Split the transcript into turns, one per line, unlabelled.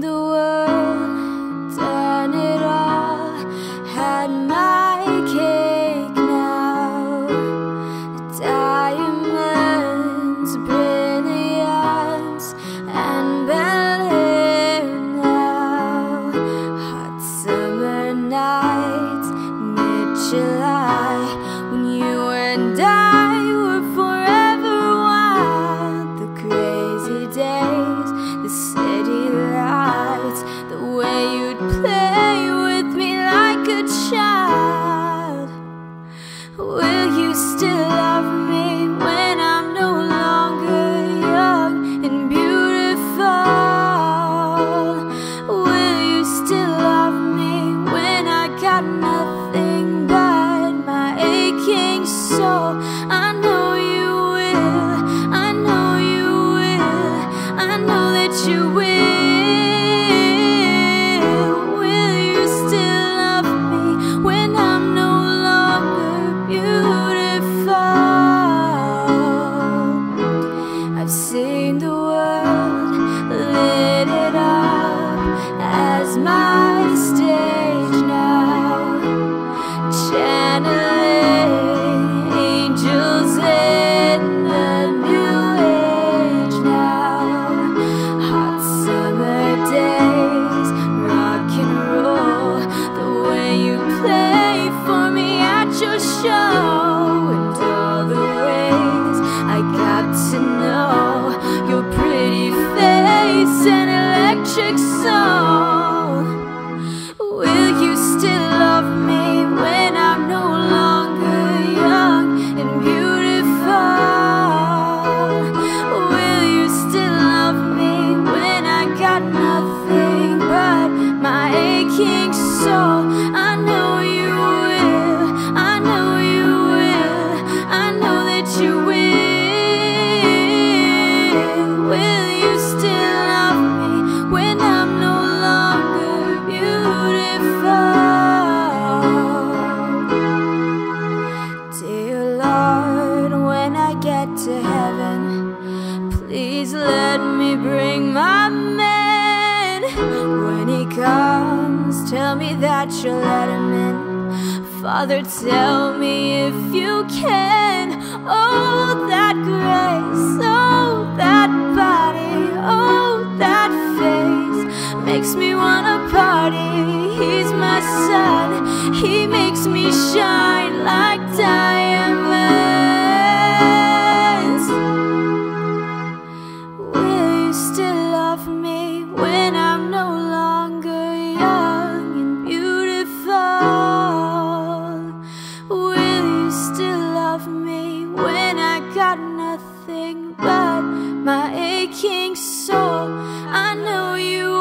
the world, done it all, had my cake now. Diamonds, brilliants, and Berlin now. Hot summer night. still love me. the world lit it up as my stage now. Channel to heaven. Please let me bring my man. When he comes, tell me that you'll let him in. Father, tell me if you can. Oh, that grace, oh, that body, oh, that face makes me wanna party. He's my son, he makes me shine like diamonds. nothing but my aching soul. I know you